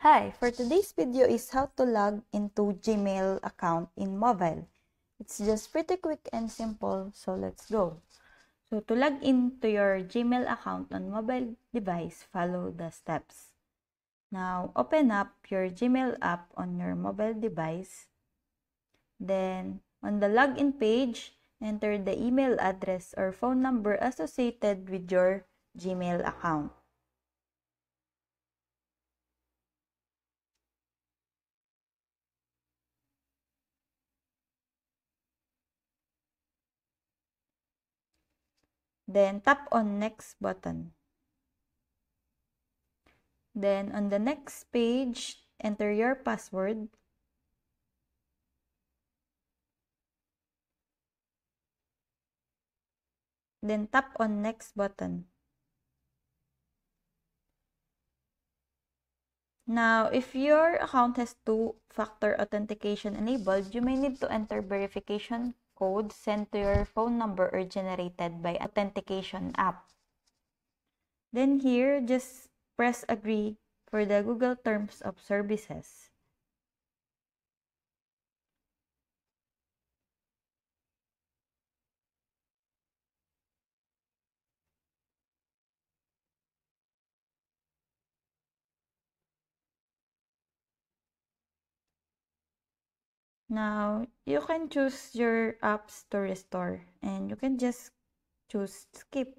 Hi, for today's video is how to log into Gmail account in mobile. It's just pretty quick and simple, so let's go. So to log into your Gmail account on mobile device, follow the steps. Now, open up your Gmail app on your mobile device. Then, on the login page, enter the email address or phone number associated with your Gmail account. Then tap on next button. Then on the next page, enter your password. Then tap on next button. Now, if your account has two-factor authentication enabled, you may need to enter verification code sent to your phone number or generated by authentication app. Then here, just press agree for the Google Terms of Services. Now, you can choose your apps to restore and you can just choose skip.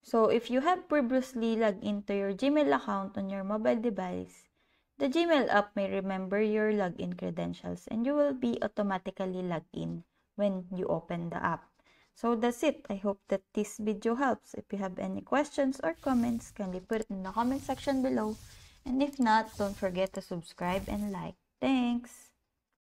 So, if you have previously logged into your Gmail account on your mobile device, the Gmail app may remember your login credentials and you will be automatically logged in when you open the app. So that's it. I hope that this video helps. If you have any questions or comments, kindly put it in the comment section below. And if not, don't forget to subscribe and like. Thanks!